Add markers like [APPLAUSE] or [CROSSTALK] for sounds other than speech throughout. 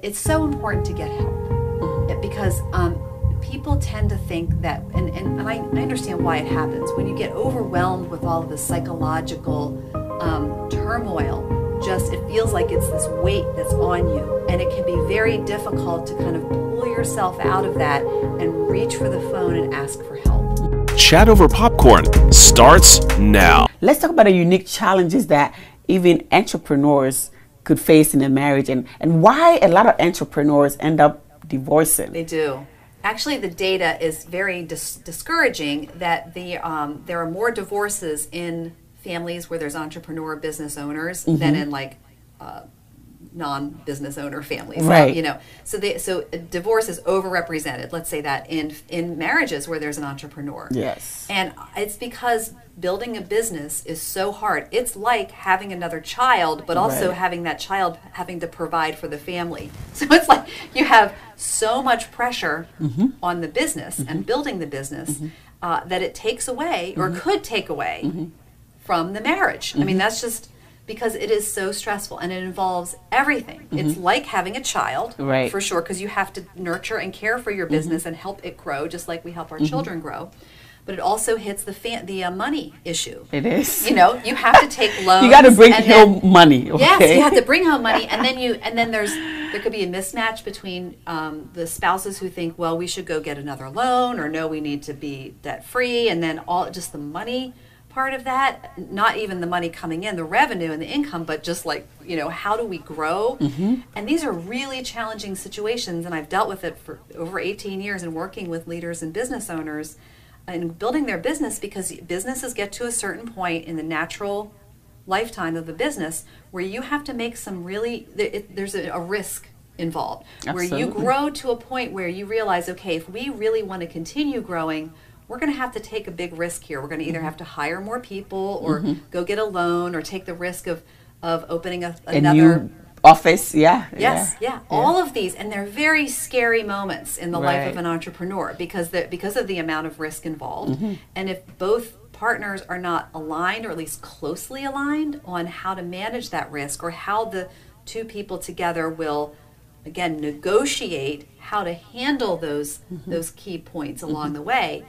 It's so important to get help mm-hmm. because um, people tend to think that, and, and, and I, I, understand why it happens, when you get overwhelmed with all of the psychological um, turmoil, just it feels like it's this weight that's on you. And it can be very difficult to kind of pull yourself out of that and reach for the phone and ask for help. Chat over popcorn starts now. Let's talk about the unique challenges that even entrepreneurs could face in a marriage and, and why a lot of entrepreneurs end up divorcing. They do. Actually, the data is very dis discouraging that the um, there are more divorces in families where there's entrepreneur business owners mm -hmm. than in like uh, non-business owner families right you know so they so divorce is overrepresented let's say that in in marriages where there's an entrepreneur yes and it's because building a business is so hard it's like having another child but also right. having that child having to provide for the family [LAUGHS] so it's like you have so much pressure mm-hmm. on the business mm-hmm. and building the business mm-hmm. uh, that it takes away or mm-hmm. could take away mm-hmm. from the marriage i mean mm-hmm. that's just because it is so stressful and it involves everything. Mm-hmm. It's like having a child, right. for sure, because you have to nurture and care for your mm-hmm. business mm-hmm. and help it grow, just like we help our mm-hmm. children grow. But it also hits the fan, the uh, money issue. It is. You know, you have to take [LAUGHS] loans. you got to bring home then, money. Okay? Yes, you have to bring home money, and then you, and then there's there could be a mismatch between um, the spouses who think, well, we should go get another loan, or no, we need to be debt free, and then all just the money part of that not even the money coming in the revenue and the income but just like you know how do we grow mm-hmm. and these are really challenging situations and i've dealt with it for over 18 years and working with leaders and business owners and building their business because businesses get to a certain point in the natural lifetime of a business where you have to make some really there's a, a risk involved Absolutely. where you grow to a point where you realize okay if we really want to continue growing we're going to have to take a big risk here. We're going to either have to hire more people or mm-hmm. go get a loan or take the risk of, of opening a, another office. Yeah. Yes. Yeah. yeah. All of these, and they're very scary moments in the right. life of an entrepreneur because the, because of the amount of risk involved. Mm-hmm. And if both partners are not aligned or at least closely aligned on how to manage that risk or how the two people together will again negotiate how to handle those mm-hmm. those key points along mm-hmm. the way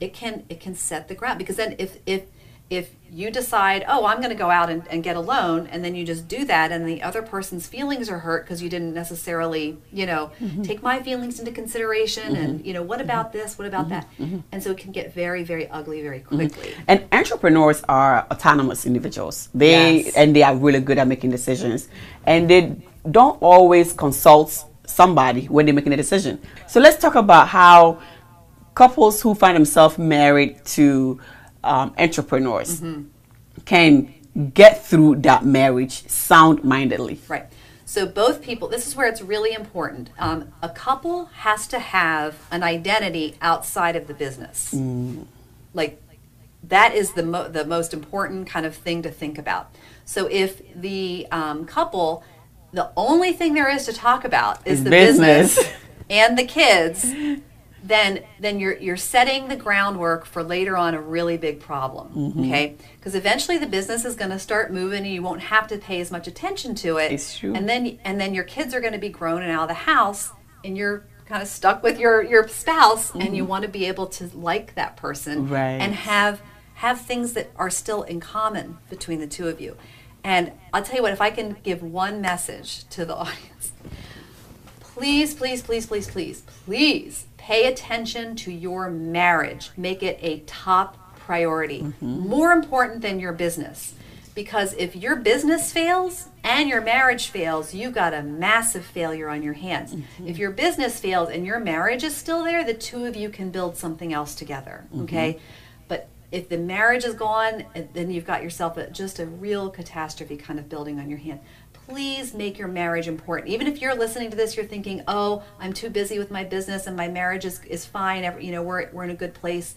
it can it can set the ground because then if if if you decide oh i'm going to go out and, and get a loan and then you just do that and the other person's feelings are hurt because you didn't necessarily you know mm-hmm. take my feelings into consideration mm-hmm. and you know what about mm-hmm. this what about mm-hmm. that mm-hmm. and so it can get very very ugly very mm-hmm. quickly and entrepreneurs are autonomous individuals they yes. and they are really good at making decisions and they don't always consult somebody when they're making a decision so let's talk about how couples who find themselves married to um, entrepreneurs mm-hmm. can get through that marriage sound mindedly. Right. So both people, this is where it's really important. Um, a couple has to have an identity outside of the business. Mm. Like that is the mo- the most important kind of thing to think about. So if the um, couple, the only thing there is to talk about is the business, business and the kids, [LAUGHS] then then you're you're setting the groundwork for later on a really big problem mm-hmm. okay because eventually the business is going to start moving and you won't have to pay as much attention to it it's true. and then and then your kids are going to be grown and out of the house and you're kind of stuck with your your spouse mm-hmm. and you mm-hmm. want to be able to like that person right. and have have things that are still in common between the two of you and i'll tell you what if i can give one message to the [LAUGHS] audience please please please please please please Pay attention to your marriage. Make it a top priority. Mm-hmm. More important than your business. Because if your business fails and your marriage fails, you've got a massive failure on your hands. Mm-hmm. If your business fails and your marriage is still there, the two of you can build something else together. Mm-hmm. Okay? But if the marriage is gone, then you've got yourself a, just a real catastrophe kind of building on your hand please make your marriage important. Even if you're listening to this, you're thinking, oh, I'm too busy with my business and my marriage is, is fine. Every, you know, we're, we're in a good place.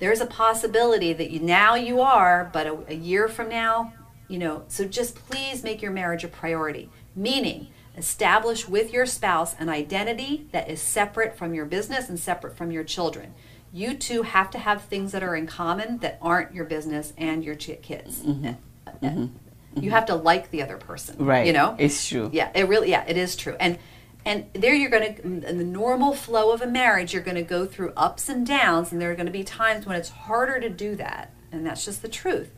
There's a possibility that you now you are, but a, a year from now, you know, so just please make your marriage a priority. Meaning, establish with your spouse an identity that is separate from your business and separate from your children. You two have to have things that are in common that aren't your business and your kids. Mm-hmm. Mm-hmm. You have to like the other person. Right. You know? It's true. Yeah, it really, yeah, it is true. And And there you're going to, in the normal flow of a marriage, you're going to go through ups and downs, and there are going to be times when it's harder to do that. And that's just the truth.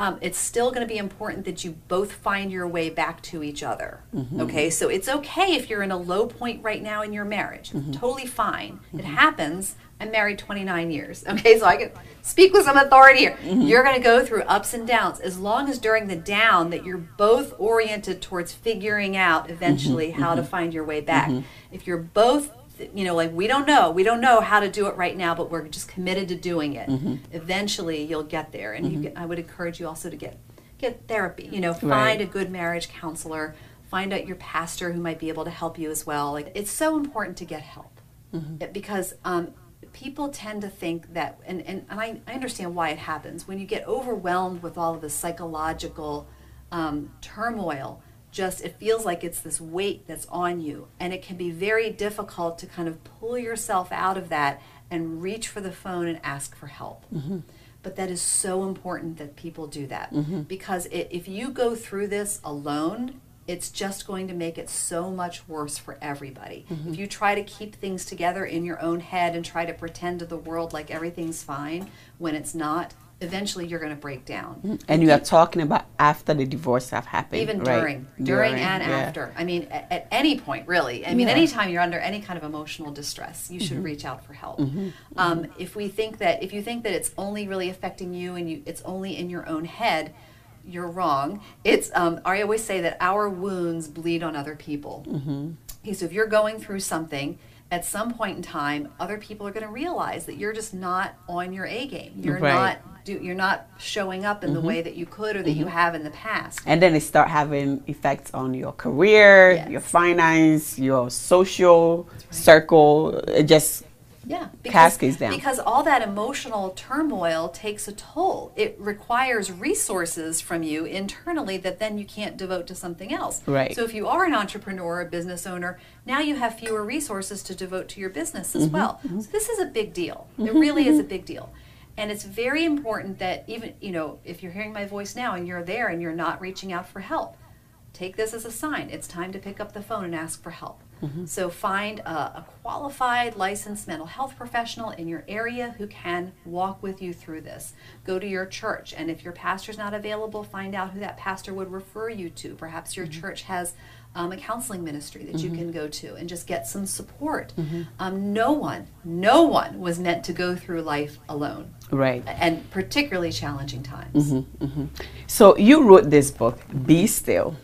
Um, it's still going to be important that you both find your way back to each other. Mm-hmm. Okay, so it's okay if you're in a low point right now in your marriage. Mm-hmm. Totally fine. It mm-hmm. happens. I'm married 29 years. [LAUGHS] Okay, so I can speak with some authority here. Mm-hmm. You're going to go through ups and downs as long as during the down that you're both oriented towards figuring out eventually mm-hmm. how to mm-hmm. find your way back. If you're both you know like we don't know we don't know how to do it right now but we're just committed to doing it mm-hmm. eventually you'll get there and mm-hmm. i would encourage you also to get get therapy you know find right. a good marriage counselor find out your pastor who might be able to help you as well like it's so important to get help mm-hmm. because um, people tend to think that, and, and, and I, I understand why it happens, when you get overwhelmed with all of the psychological um, turmoil, just it feels like it's this weight that's on you. And it can be very difficult to kind of pull yourself out of that and reach for the phone and ask for help. Mm-hmm. But that is so important that people do that mm-hmm. because it, if you go through this alone, it's just going to make it so much worse for everybody. Mm-hmm. If you try to keep things together in your own head and try to pretend to the world like everything's fine when it's not, eventually you're going to break down. Mm-hmm. And you are talking about after the divorce have happened. Even during, during, during, and yeah. after. I mean, at, at, any point, really. I mean, yeah. anytime you're under any kind of emotional distress, you should mm-hmm. reach out for help. Mm-hmm. Um, if we think that, if you think that it's only really affecting you and you, it's only in your own head, you're wrong. It's um, I always say that our wounds bleed on other people. Mm-hmm. Okay, so if you're going through something, at some point in time, other people are going to realize that you're just not on your A game. You're right. not do, you're not showing up in mm-hmm. the way that you could or that mm-hmm. you have in the past. And then they start having effects on your career, yes. your finance, your social right. circle. It just yeah, because, cascades down. Because all that emotional turmoil takes a toll. It requires resources from you internally that then you can't devote to something else. Right. So if you are an entrepreneur, a business owner, now you have fewer resources to devote to your business as mm-hmm, well. Mm-hmm. So this is a big deal. Mm-hmm, it really is a mm-hmm. big deal. And it's very important that even, you know, if you're hearing my voice now and you're there and you're not reaching out for help, take this as a sign. It's time to pick up the phone and ask for help. Mm-hmm. So find a, a, qualified, licensed mental health professional in your area who can walk with you through this. Go to your church, and if your pastor's not available, find out who that pastor would refer you to. Perhaps your mm-hmm. church has um, a counseling ministry that mm-hmm. you can go to and just get some support. Mm-hmm. Um, no one, no one was meant to go through life alone. Right. And particularly challenging times. Mm-hmm. Mm-hmm. So you wrote this book, Be Still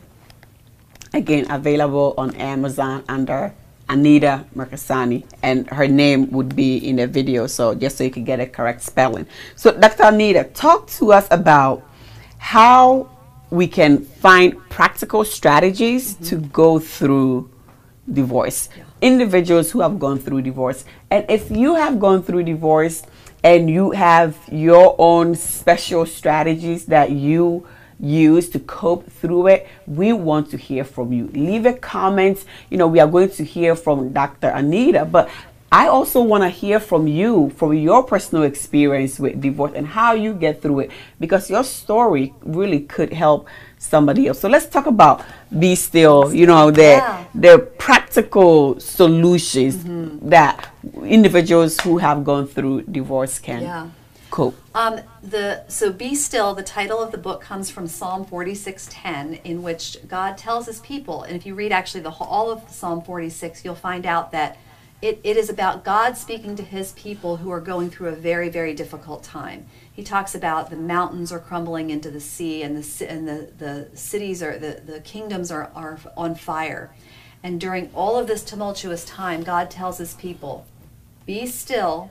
again available on Amazon under Anita Mirkasani, and her name would be in the video, so just so you can get a correct spelling. So, Dr. Anita, talk to us about how we can find practical strategies mm-hmm. to go through divorce. Yeah. Individuals who have gone through divorce, and if you have gone through divorce and you have your own special strategies that you use to cope through it, we want to hear from you. Leave a comment. You know, we are going to hear from Dr. Anita, but I also want to hear from you, from your personal experience with divorce and how you get through it, because your story really could help somebody else. So let's talk about be still, you know, the yeah. the practical solutions mm-hmm. that individuals who have gone through divorce can yeah. Cope. Um, the so be still. The title of the book comes from Psalm forty six ten, in which God tells His people, and if you read actually the all of Psalm forty six, you'll find out that it, it is about God speaking to His people who are going through a very very difficult time. He talks about the mountains are crumbling into the sea, and the and the, the cities are the, the kingdoms are, are on fire. And during all of this tumultuous time, God tells His people, "Be still."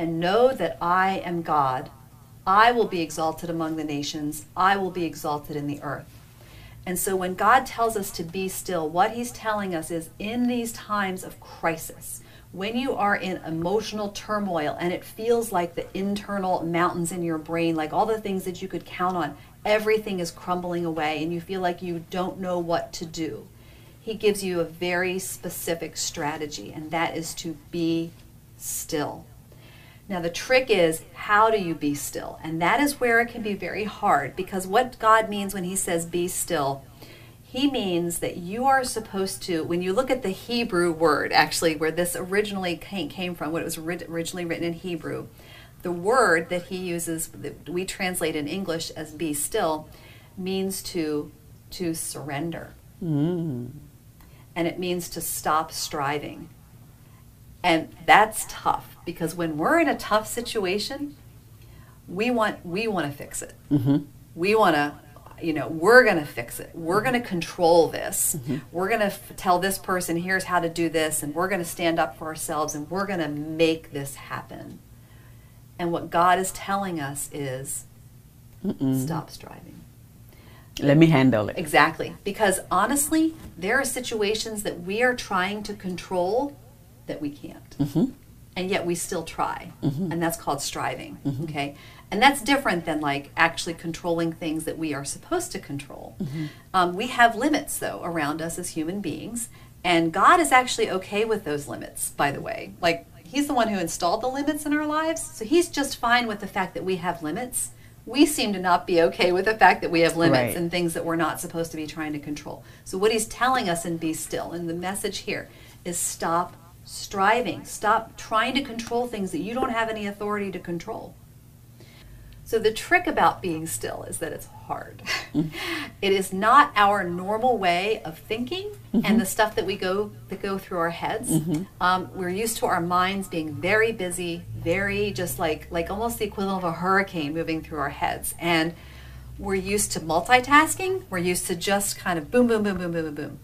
And know that I am God. I will be exalted among the nations, I will be exalted in the earth. And so when God tells us to be still, what he's telling us is in these times of crisis, when you are in emotional turmoil and it feels like the internal mountains in your brain, like all the things that you could count on, everything is crumbling away and you feel like you don't know what to do. He gives you a very specific strategy, and that is to be still. Now, the trick is how do you be still? And that is where it can be very hard because what God means when He says be still, He means that you are supposed to, when you look at the Hebrew word, actually, where this originally came, came from, what it was originally written in Hebrew, the word that he uses, that we translate in English as be still, means to, to surrender. Mm. And it means to stop striving. And that's tough because when we're in a tough situation, we want we want to fix it. Mm-hmm. We want to, you know, we're going to fix it. We're going to control this. Mm-hmm. We're going to f- tell this person here's how to do this, and we're going to stand up for ourselves, and we're going to make this happen. And what God is telling us is, stop striving. Let me handle it. Exactly. Because honestly, there are situations that we are trying to control that we can't. Mm-hmm. And yet we still try. Mm-hmm. And that's called striving. Mm-hmm. Okay. And that's different than like actually controlling things that we are supposed to control. Mm-hmm. Um, we have limits, though, around us as human beings. And God is actually okay with those limits, by the way. Like, He's the one who installed the limits in our lives. So He's just fine with the fact that we have limits. We seem to not be okay with the fact that we have limits Right. and things that we're not supposed to be trying to control. So, what he's telling us in Be Still, and the message here is stop striving, stop trying to control things that you don't have any authority to control. So, the trick about being still is that it's hard. Mm-hmm. [LAUGHS] it is not our normal way of thinking and the mm-hmm. stuff that we go that go through our heads. Mm-hmm. Um, we're used to our minds being very busy, very just like like almost the equivalent of a hurricane moving through our heads. And we're used to multitasking. We're used to just kind of boom, boom, boom, boom, boom, boom, boom.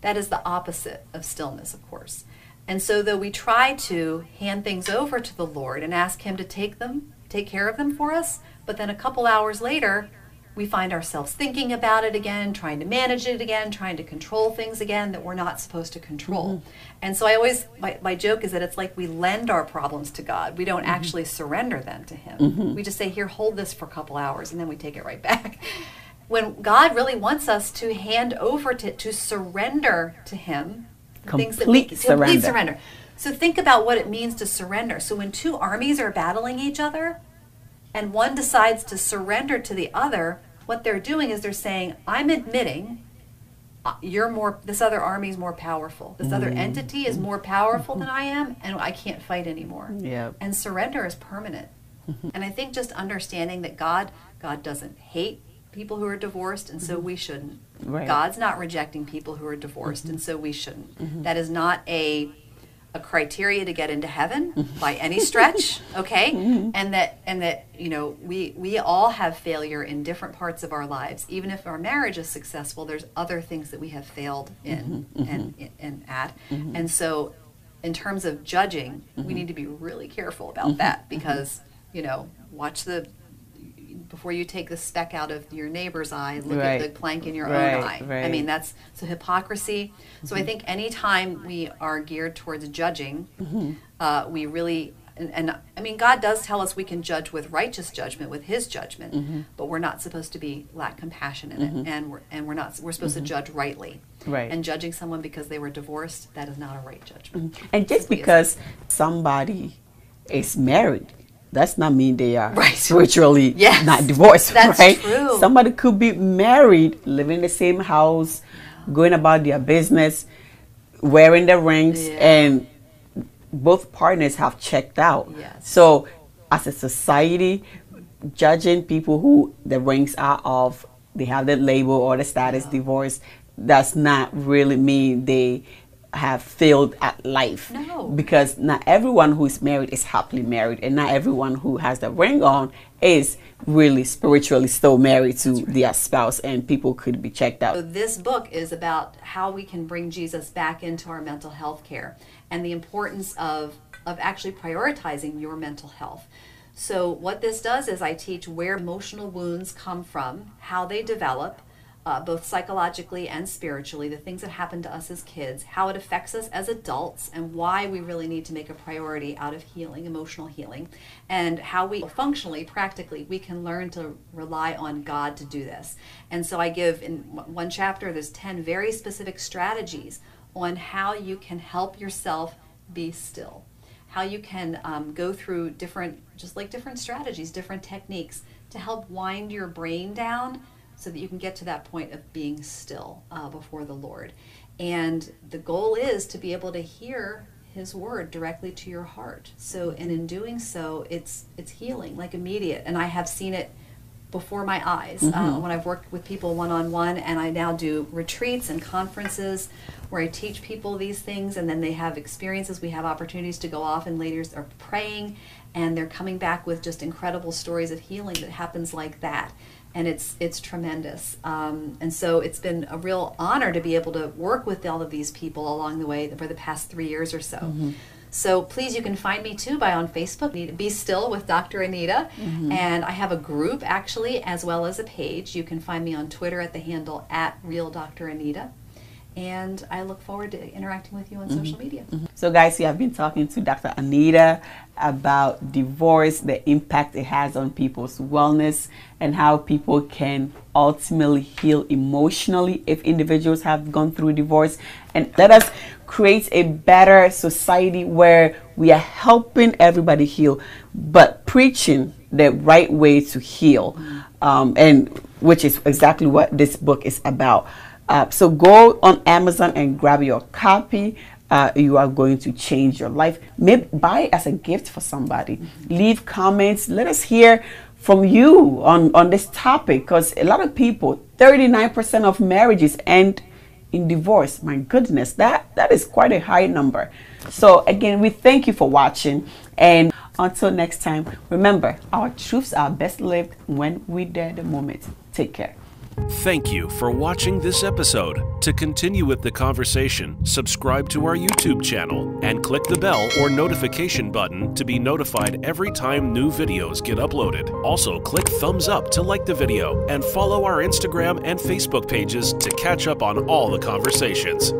That is the opposite of stillness, of course. And so, though we try to hand things over to the Lord and ask Him to take them, take care of them for us, but then a couple hours later, we find ourselves thinking about it again, trying to manage it again, trying to control things again that we're not supposed to control. Mm-hmm. And so, I always, my, my joke is that it's like we lend our problems to God. We don't mm-hmm. actually surrender them to Him. Mm-hmm. We just say, Here, hold this for a couple hours, and then we take it right back. [LAUGHS] When God really wants us to hand over to, to surrender to Him the things that we Complete complete surrender. surrender. So think about what it means to surrender. So when two armies are battling each other and one decides to surrender to the other, what they're doing is they're saying, I'm admitting uh, you're more this other army is more powerful. This other entity is more powerful than I am and I can't fight anymore. Yep. And surrender is permanent. [LAUGHS] and I think just understanding that God God doesn't hate people who are divorced and so we shouldn't. Right. God's not rejecting people who are divorced and mm-hmm. so we shouldn't. Mm-hmm. That is not a a criteria to get into heaven by any stretch, [LAUGHS] okay? Mm-hmm. And that and that you know we we all have failure in different parts of our lives. Even if our marriage is successful, there's other things that we have failed in and and at. And so, in terms of judging, we need to be really careful about that because you know watch the before you take the speck out of your neighbor's eye, look Right. at the plank in your Right, own eye. I mean, that's so hypocrisy. So I mm-hmm. think anytime we are geared towards judging, mm-hmm. uh, we really and, and I mean God does tell us we can judge with righteous judgment with His judgment, mm-hmm. but we're not supposed to be lack compassion in it, and we're and we're not we're supposed to judge rightly. Right. And judging someone because they were divorced, that is not a right judgment. And just because somebody is married, does not mean they are Right. [LAUGHS] spiritually Yes. not divorced. That's right? true. Somebody could be married, living in the same house, going about their business, wearing the rings, Yeah. and both partners have checked out. Yes. So, as a society, judging people who the rings are off, they have the label or the status divorce, does not really mean they have failed at life. No. Because not everyone who is married is happily married, and not everyone who has the ring on is really spiritually still married to their spouse, and people could be checked out. So this book is about how we can bring Jesus back into our mental health care and the importance of of actually prioritizing your mental health. So what this does is I teach where emotional wounds come from, how they develop, uh, both psychologically and spiritually, the things that happen to us as kids, how it affects us as adults, and why we really need to make a priority out of healing, emotional healing, and how we functionally, practically, we can learn to rely on God to do this. And so I give in one chapter, there's 10 very specific strategies on how you can help yourself be still how you can um, go through different, just like different strategies, different techniques to help wind your brain down so that you can get to that point of being still uh, before the Lord. And the goal is to be able to hear his word directly to your heart. So and in doing so, it's it's healing, like immediate. And I have seen it before my eyes uh, Mm-hmm. when I've worked with people one on one, and I now do retreats and conferences where I teach people these things, and then they have experiences. We have opportunities to go off, and leaders are praying, and they're coming back with just incredible stories of healing that happens like that, and it's it's tremendous. Um, and so it's been a real honor to be able to work with all of these people along the way for the past three years or so. Mm-hmm. So please, you can find me too by on Facebook. Be Still with Dr. Anita. Mm-hmm. And I have a group actually, as well as a page. You can find me on Twitter at the handle at Real Dr. Anita. And I look forward to interacting with you on mm-hmm. social media. So, guys, we have been talking to Dr. Anita about divorce, the impact it has on people's wellness, and how people can ultimately heal emotionally if individuals have gone through divorce. And let us create a better society where we are helping everybody heal, but preaching the right way to heal, um, and which is exactly what this book is about. Uh, so go on Amazon and grab your copy. Uh, you are going to change your life. Maybe buy as a gift for somebody. Leave comments. Let us hear from you on, on this topic because a lot of people, 39% of marriages end in divorce. My goodness, that, that is quite a high number. So, again, we thank you for watching. And until next time, remember our truths are best lived when we dare the moment. Take care. Thank you for watching this episode. To continue with the conversation, subscribe to our YouTube channel and click the bell or notification button to be notified every time new videos get uploaded. Also, click thumbs up to like the video and follow our Instagram and Facebook pages to catch up on all the conversations.